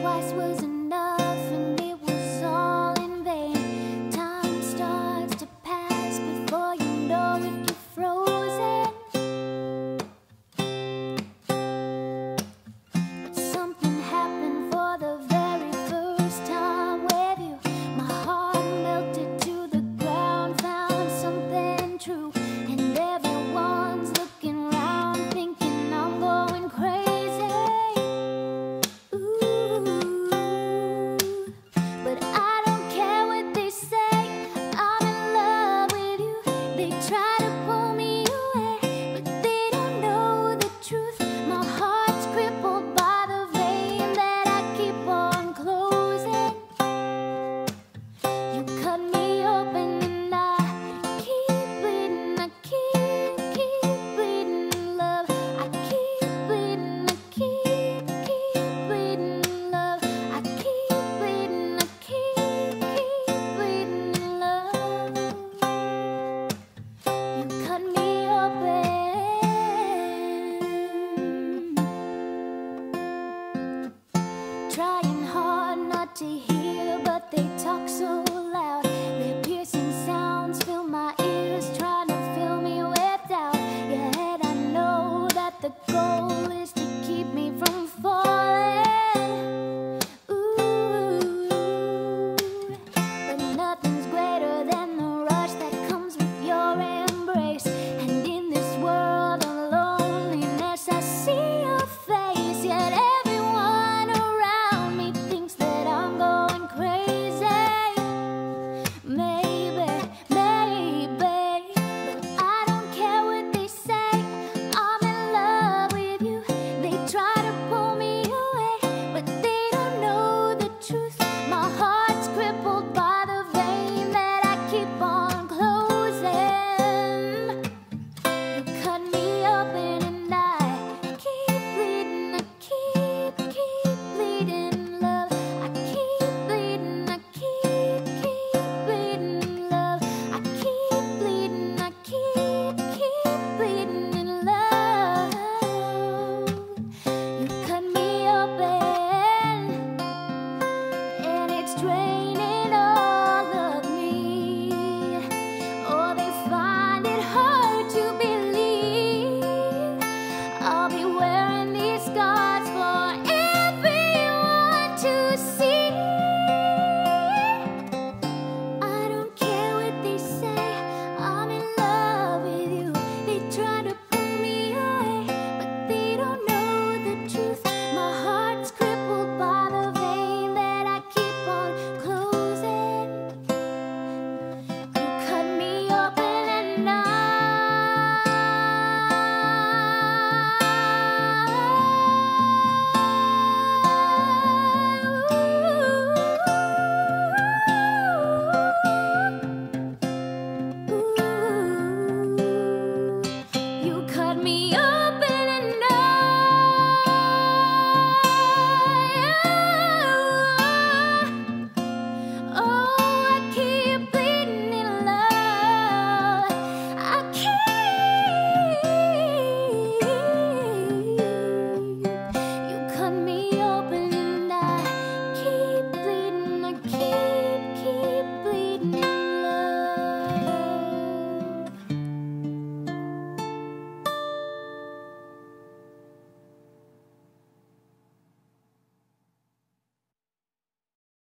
twice was enough. to hear.